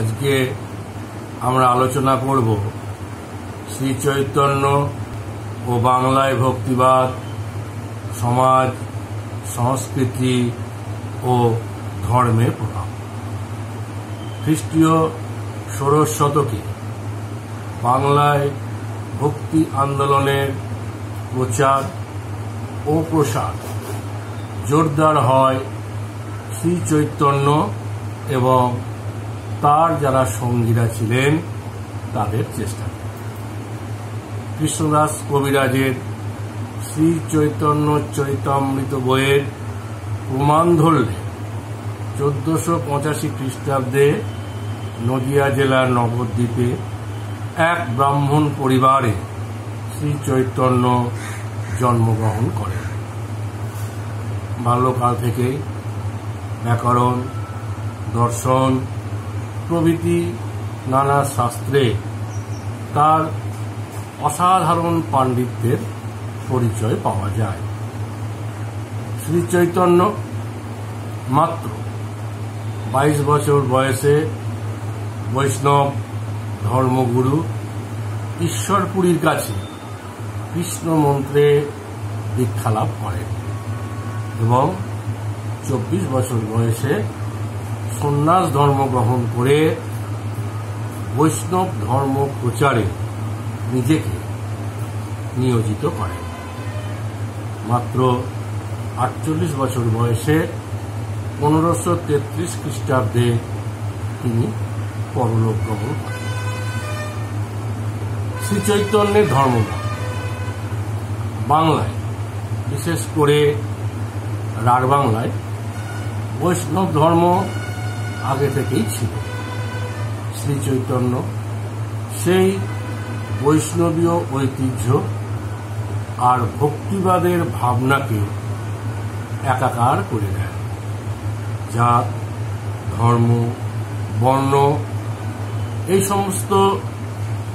আজকে আমরা আলোচনা করব শ্রী চৈতন্য ও বাংলায় ভক্তিবাদ, সমাজ, সংস্কৃতি ও ধর্মের প্রভাব। খ্রিস্টীয় ষোড়শ শতকে বাংলায় ভক্তি আন্দোলনের প্রচার ও প্রসার জোরদার হয় শ্রী চৈতন্য এবং তার যারা সঙ্গীরা ছিলেন, তাদের চেষ্টা। কৃষ্ণদাস কবিরাজের শ্রী চৈতন্য চরিতামৃত বইয়ের প্রমাণ ধরলে চোদ্দশো পঁচাশি খ্রিস্টাব্দে নদিয়া জেলার নবদ্বীপে এক ব্রাহ্মণ পরিবারে শ্রী চৈতন্য জন্মগ্রহণ করেন। বাল্যকাল থেকে ব্যাকরণ, দর্শন প্রভৃতি নানা শাস্ত্রে তার অসাধারণ পাণ্ডিত্যের পরিচয় পাওয়া যায়। শ্রী চৈতন্য মাত্র বাইশ বছর বয়সে বৈষ্ণব ধর্মগুরু ঈশ্বরপুরীর কাছে কৃষ্ণ মন্ত্রে দীক্ষা লাভ করেন এবং চব্বিশ বছর বয়সে সন্ন্যাস ধর্ম গ্রহণ করে বৈষ্ণব ধর্ম প্রচারে নিজেকে নিয়োজিত করেন মাত্র আটচল্লিশ বছর বয়সে পনেরোশো তেত্রিশ খ্রিস্টাব্দে তিনি পরলোক গ্রহণ করেন। শ্রীচৈতন্যের ধর্ম বাংলায়, বিশেষ করে রাঢ় বাংলায় বৈষ্ণব ধর্ম আগে থেকেই ছিল। শ্রী চৈতন্য, সেই বৈষ্ণবীয় ঐতিহ্য আর ভক্তিবাদের ভাবনাকে একাকার করে দেয় জাত ধর্ম, বর্ণ, এই সমস্ত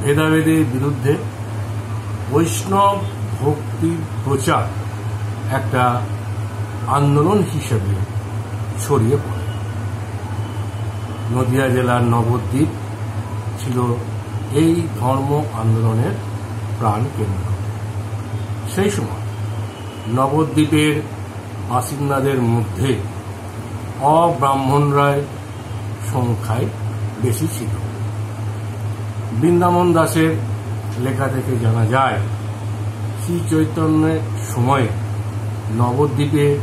ভেদাভেদের বিরুদ্ধে বৈষ্ণব ভক্তির প্রচার একটা আন্দোলন হিসেবে ছড়িয়ে পড়ে। নদিয়া জেলার নবদ্বীপ ছিল এই ধর্ম আন্দোলনের প্রাণ কেন্দ্র। সেই সময় নবদ্বীপের বাসিন্দাদের মধ্যে অব্রাহ্মণরায় সংখ্যায় বেশি ছিল। বৃন্দাবন দাসের লেখা থেকে জানা যায়, শ্রী চৈতন্যের সময়ে নবদ্বীপে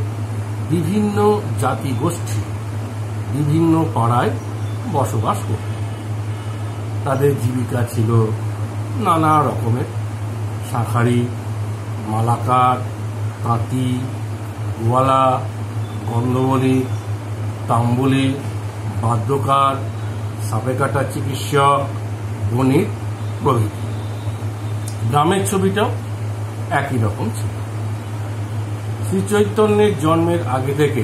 বিভিন্ন জাতি গোষ্ঠী বিভিন্ন পাড়ায় বসবাস করত। তাদের জীবিকা ছিল নানা রকমের। শাঁখারি, মালাকার, তাঁতি, গোয়ালা গন্ধবলি তাম্বুলি, বাদ্যকার সাপে চিকিৎসক গণিত প্রভৃতি। গ্রামের ছবিটাও একই রকম ছিল। শ্রী চৈতন্যের জন্মের আগে থেকে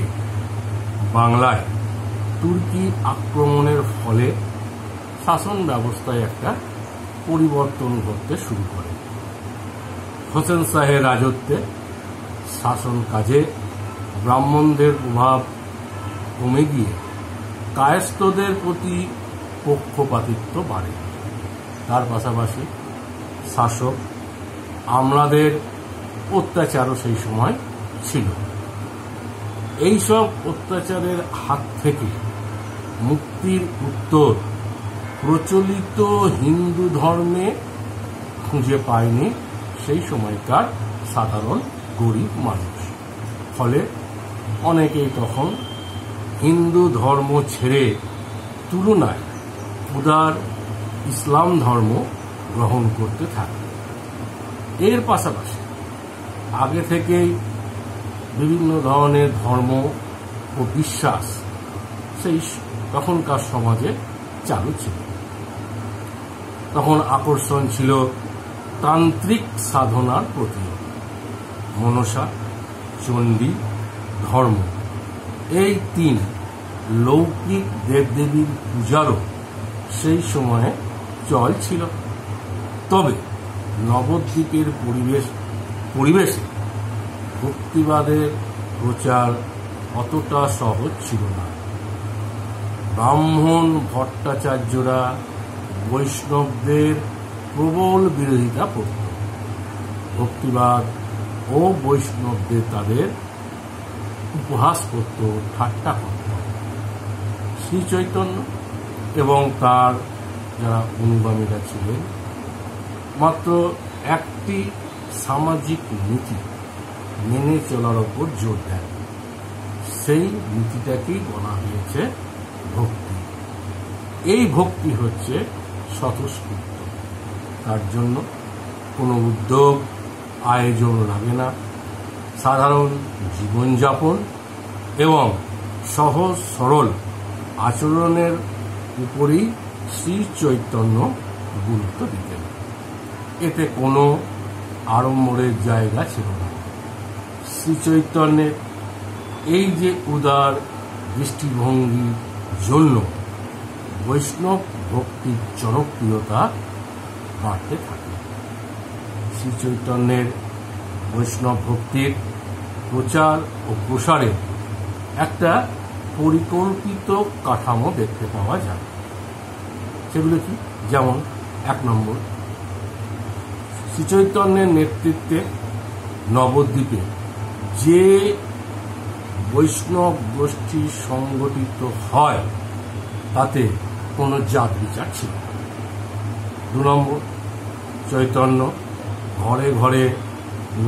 বাংলায় তুর্কি আক্রমণের ফলে শাসন ব্যবস্থায় একটা পরিবর্তন ঘটতে শুরু করে। হোসেন শাহের রাজত্বে শাসন কাজে ব্রাহ্মণদের প্রভাব কমে গিয়ে কায়স্থদের প্রতি পক্ষপাতিত্ব বাড়ে। তার পাশাপাশি শাসক আমলাদের অত্যাচারও সেই সময় ছিল। এইসব অত্যাচারের হাত থেকে মুক্তির উত্তর। প্রচলিত হিন্দু ধর্মে খুঁজে পায়নি সেই সময়কার সাধারণ গরিব মানুষ। ফলে অনেকেই তখন হিন্দু ধর্ম ছেড়ে তুলনায় উদার ইসলাম ধর্ম গ্রহণ করতে থাকে। এর পাশাপাশি আগে থেকেই বিভিন্ন ধরনের ধর্ম ও বিশ্বাস সেই তখনকার সমাজে চালু ছিল। তখন আকর্ষণ ছিল তান্ত্রিক সাধনার প্রতি। মনসা, চণ্ডী, ধর্ম, এই তিন লৌকিক দেবদেবীর পূজারও সেই সময়ে চল ছিল। তবে নবদ্বীপের পরিবেশ, পরিবেশে ভক্তিবাদের প্রচার অতটা সহজ ছিল না। ব্রাহ্মণ ভট্টাচার্যরা বৈষ্ণবদের প্রবল বিরোধিতা করত। ভক্তিবাদ ও বৈষ্ণবদের তাদের উপহাস করত, ঠাট্টা করত। শ্রী চৈতন্য এবং তার যারা অনুগামীরা ছিলেন, মাত্র একটি সামাজিক নীতি মেনে চলার ওপর জোর দেন। সেই নীতিটাকেই বলা হয়েছে ভক্তি। এই ভক্তি হচ্ছে স্বতঃস্ফূর্ত। তার জন্য কোনো উদ্যোগ, আয়োজন লাগে না। সাধারণ জীবনযাপন এবং সহজ সরল আচরণের উপরই শ্রী চৈতন্য গুরুত্ব দিতেন। এতে কোনো আড়ম্বরের জায়গা ছিল না। শ্রী চৈতন্যের এই যে উদার দৃষ্টিভঙ্গির জন্য বৈষ্ণব ভক্তির জনপ্রিয়তা বাড়তে থাকে। শ্রী চৈতন্যের বৈষ্ণব ভক্তির প্রচার ও প্রসারে একটা পরিকল্পিত কাঠামো দেখতে পাওয়া যায়। সেগুলো কি? যেমন এক নম্বর, শ্রীচৈতন্যের নেতৃত্বে নবদ্বীপে যে বৈষ্ণব গোষ্ঠী সংগঠিত হয়, তাতে কোনো জাত বিচার ছিল দু নম্বর, চৈতন্য ঘরে ঘরে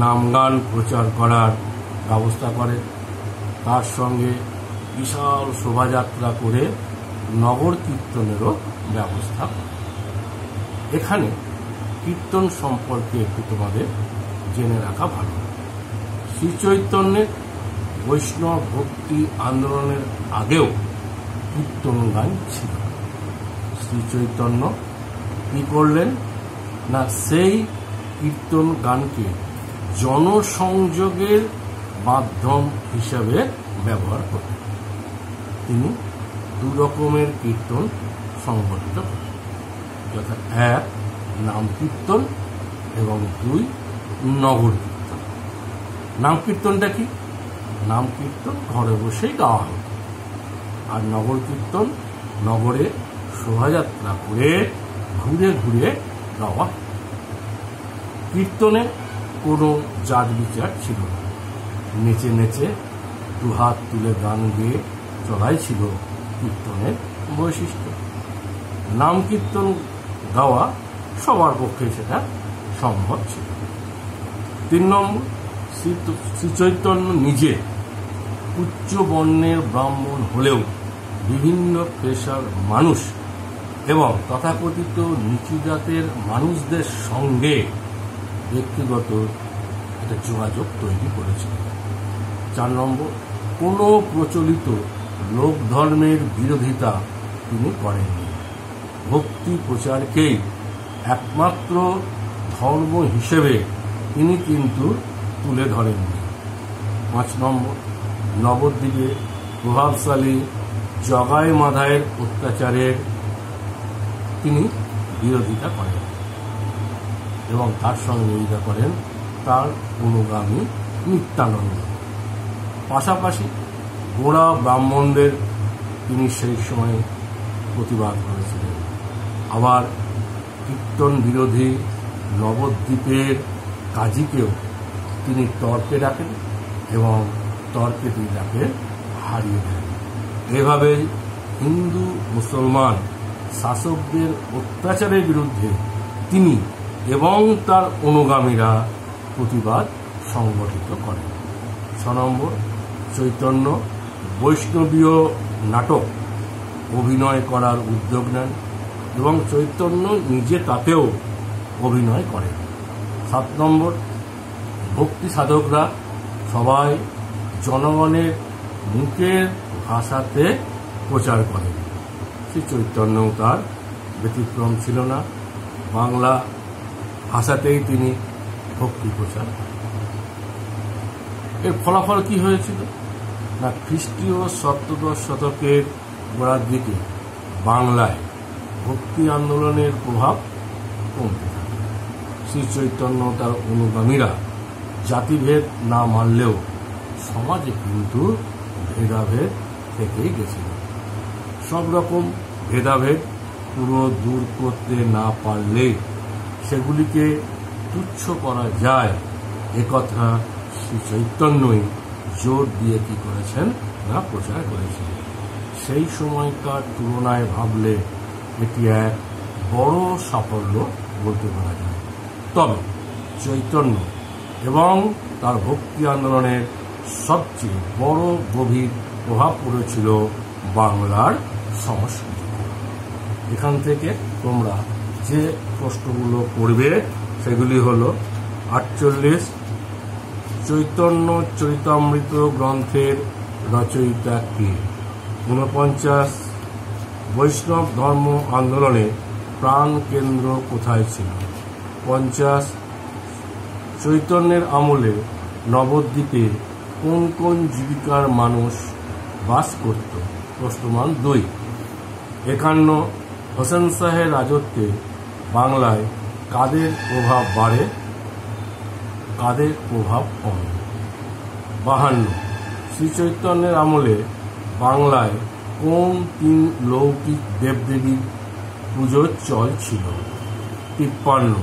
নামগান প্রচার করার ব্যবস্থা করে, তার সঙ্গে বিশাল শোভাযাত্রা করে নগর কীর্তনেরও ব্যবস্থা এখানে কীর্তন সম্পর্কে একটু তোমাদের জেনে রাখা ভালো। শ্রী চৈতন্যের বৈষ্ণব ভক্তি আন্দোলনের আগেও কীর্তন গান ছিল। শ্রী চৈতন্য কি করলেন? না, সেই কীর্তন গানকে জনসংযোগের মাধ্যম হিসাবে ব্যবহার করলেন তিনি দু রকমের কীর্তন সংগঠিত যথা এক, নাম কীর্তন এবং দুই, নগর কীর্তন। নাম কীর্তনটা কি? নাম কীর্তন, ঘরে বসেই গাওয়া হতো আর নগর কীর্তন, নগরে শোভাযাত্রা করে ঘুরে ঘুরে গাওয়া। কীর্তনে কোনো জাত বিচার ছিল না। নেচে নেচে দুহাত তুলে গান গেয়ে চলাই ছিল কীর্তনের বৈশিষ্ট্য। নাম কীর্তন গাওয়া সবার পক্ষে সেটা সম্ভব ছিল তিন নম্বর, শ্রী- শ্রীচৈতন্য নিজে উচ্চ বর্ণের ব্রাহ্মণ হলেও বিভিন্ন পেশার মানুষ এবং তথাকথিত নিচু জাতের মানুষদের সঙ্গে ব্যক্তিগত একটা যোগাযোগ তৈরি করেছিল চার নম্বর, কোনো প্রচলিত লোক ধর্মের বিরোধিতা তিনি করেননি। ভক্তি প্রচারকেই একমাত্র ধর্ম হিসেবে তিনি কিন্তু তুলে ধরেননি। পাঁচ নম্বর নবদ্বীপে প্রভাবশালী জগাই মাধায়ের অত্যাচারের তিনি বিরোধিতা করেন এবং তার সঙ্গে বিরোধিতা করেন তার অনুগামী নিত্যানন্দ। পাশাপাশি গোড়া ব্রাহ্মণদের তিনি সেই সময়ে প্রতিবাদ করেছিলেন। আবার কীর্তন বিরোধী নবদ্বীপের কাজীকেও তিনি তর্কে ডাকেন এবং তর্কে তিনি তাকে হারিয়ে দেন এভাবে হিন্দু, মুসলমান শাসকদের অত্যাচারের বিরুদ্ধে তিনি এবং তার অনুগামীরা প্রতিবাদ সংগঠিত করেন। ছ নম্বর, চৈতন্য বৈষ্ণবীয় নাটক অভিনয় করার উদ্যোগ নেন এবং চৈতন্য নিজে তাতেও অভিনয় করেন। সাত নম্বর, ভক্তি সাধকরা সবাই জনগণের মুখের ভাষাতে প্রচার করেন শ্রী চৈতন্য তার ব্যতিক্রম ছিল না। বাংলা ভাষাতেই তিনি ভক্তি প্রচার এর ফলাফল কি হয়েছিল? না, খ্রিস্টীয় সপ্তদশ শতকের গোড়ার দিকে বাংলায় ভক্তি আন্দোলনের প্রভাব কমতে থাকে। শ্রী চৈতন্য তার অনুগামীরা জাতিভেদ না মানলেও সমাজে কিন্তু ভেদাভেদ থেকেই গেছিল। সব রকম ভেদাভেদ পুরো দূর করতে না পারলে সেগুলিকে তুচ্ছ করা যায়। একথা শ্রী চৈতন্যই জোর দিয়ে কি করেছেন না প্রচার করেছেন। সেই সময়কার তুলনায় ভাবলে এটি এক বড় সাফল্য বলতে পারা যায়। তবে চৈতন্য এবং তার ভক্তি আন্দোলনের সবচেয়ে বড় গভীর প্রভাব পড়েছিল বাংলার সংস্কৃতি এখান থেকে তোমরা যে প্রশ্নগুলো পড়বে, সেগুলি হলো আটচল্লিশ চৈতন্য চরিতামৃত গ্রন্থের রচয়িতা কে? ঊনপঞ্চাশ বৈষ্ণব ধর্ম আন্দোলনে প্রাণ কেন্দ্র কোথায় ছিল? পঞ্চাশ চৈতন্যের আমলে নবদ্বীপে কোন কোন জীবিকার মানুষ বাস করত? প্রশ্নমান দুই। একান্ন, হোসেন শাহের রাজত্বে বাংলায় কাদের প্রভাব বাড়ে? কাদের প্রভাব কমে? বাহান্ন শ্রীচৈতন্যের আমলে বাংলায় কোন তিন লৌকিক দেবদেবীর পুজোর চল ছিল? তিপ্পান্ন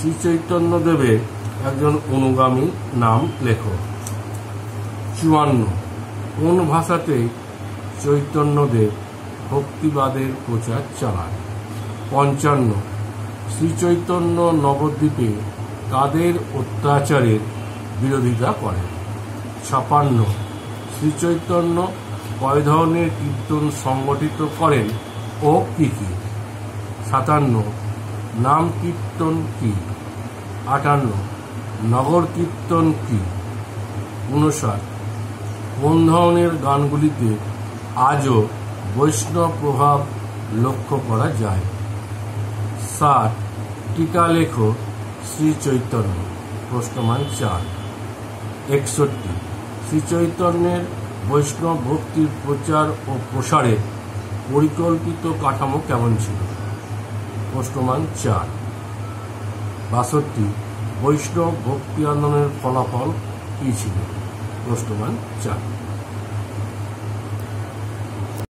শ্রীচৈতন্য দেবের একজন অনুগামী নাম লেখো। চুয়ান্ন কোন ভাষাতে চৈতন্যদেব ভক্তিবাদের প্রচার চালান? পঞ্চান্ন। শ্রীচৈতন্য নবদ্বীপে তাদের অত্যাচারের বিরোধিতা করেন? ছাপান্ন। শ্রীচৈতন্য কয় ধরনের কীর্তন সংগঠিত করেন ও কি কি? সাতান্ন। নাম কীর্তন কি? আটান্ন। নগর কীর্তন কি? উনষাট কোন ধরনের গানগুলিতে আজও বৈষ্ণব প্রভাব লক্ষ্য করা যায়। সাত, টিকা লেখ, শ্রী চৈতন্য, প্রশ্নমান চার। একষট্টি, শ্রী চৈতন্যের বৈষ্ণব ভক্তির প্রচার ও প্রসারে পরিকল্পিত কাঠামো কেমন ছিল? প্রশ্নমান চার। বাষট্টি, বৈষ্ণব ভক্তি আন্দোলনের ফলাফল কী ছিল? প্রশ্নমান চার।